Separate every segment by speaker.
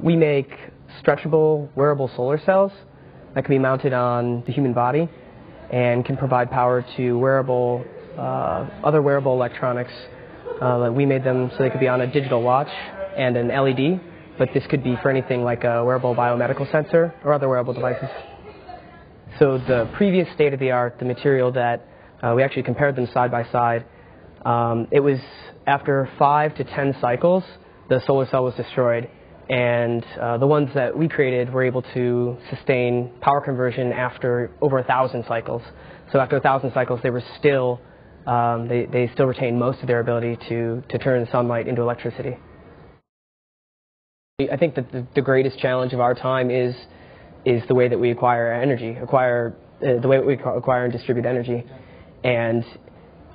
Speaker 1: we make stretchable, wearable solar cells that can be mounted on the human body and can provide power to wearable, uh, other wearable electronics. Uh, we made them so they could be on a digital watch and an LED, but this could be for anything like a wearable biomedical sensor or other wearable devices. So the previous state of the art, the material that uh, we actually compared them side by side, um, it was after five to ten cycles, the solar cell was destroyed and uh, the ones that we created were able to sustain power conversion after over a thousand cycles. So after a thousand cycles, they were still um, they, they still retain most of their ability to, to turn sunlight into electricity. I think that the, the greatest challenge of our time is is the way that we acquire energy, acquire uh, the way that we acquire and distribute energy, and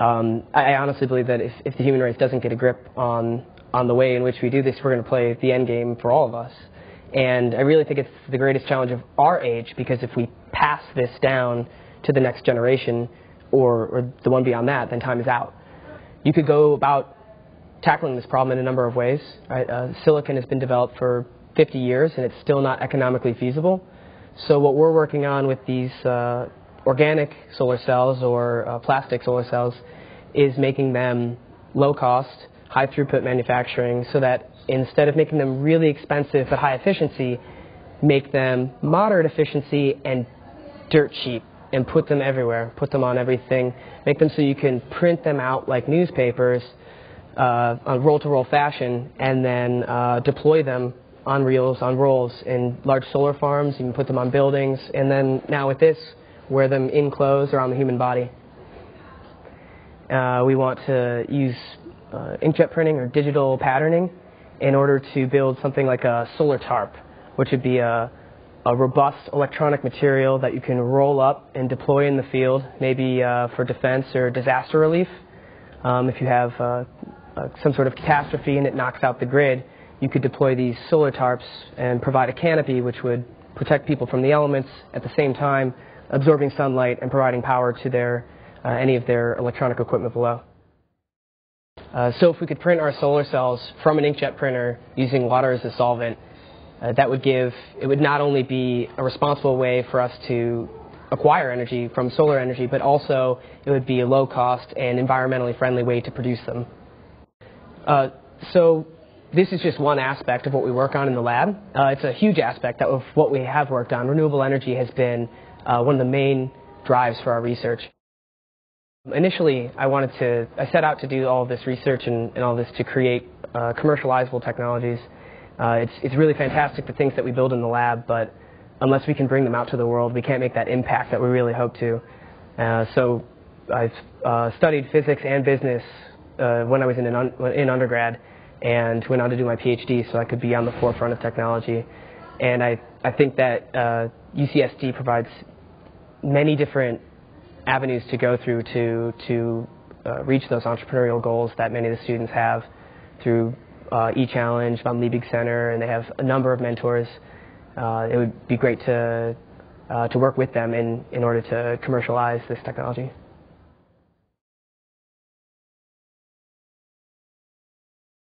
Speaker 1: um, I, I honestly believe that if, if the human race doesn't get a grip on on the way in which we do this, we're going to play the end game for all of us. And I really think it's the greatest challenge of our age because if we pass this down to the next generation or, or the one beyond that, then time is out. You could go about tackling this problem in a number of ways. Right? Uh, silicon has been developed for 50 years and it's still not economically feasible. So what we're working on with these uh, organic solar cells or uh, plastic solar cells is making them low cost high throughput manufacturing so that instead of making them really expensive but high efficiency, make them moderate efficiency and dirt cheap and put them everywhere, put them on everything, make them so you can print them out like newspapers uh, on roll-to-roll fashion and then uh, deploy them on reels, on rolls in large solar farms, you can put them on buildings, and then now with this, wear them in clothes or on the human body. Uh, we want to use uh, inkjet printing or digital patterning in order to build something like a solar tarp, which would be a, a robust electronic material that you can roll up and deploy in the field, maybe uh, for defense or disaster relief. Um, if you have uh, uh, some sort of catastrophe and it knocks out the grid, you could deploy these solar tarps and provide a canopy which would protect people from the elements at the same time absorbing sunlight and providing power to their, uh, any of their electronic equipment below. Uh, so if we could print our solar cells from an inkjet printer using water as a solvent, uh, that would give, it would not only be a responsible way for us to acquire energy from solar energy, but also it would be a low cost and environmentally friendly way to produce them. Uh, so this is just one aspect of what we work on in the lab. Uh, it's a huge aspect of what we have worked on. Renewable energy has been uh, one of the main drives for our research. Initially, I wanted to, I set out to do all this research and, and all this to create uh, commercializable technologies. Uh, it's, it's really fantastic the things that we build in the lab, but unless we can bring them out to the world, we can't make that impact that we really hope to. Uh, so I've uh, studied physics and business uh, when I was in, un in undergrad and went on to do my PhD so I could be on the forefront of technology. And I, I think that UCSD uh, provides many different avenues to go through to, to uh, reach those entrepreneurial goals that many of the students have through uh, eChallenge, von Liebig Center, and they have a number of mentors. Uh, it would be great to, uh, to work with them in, in order to commercialize this technology.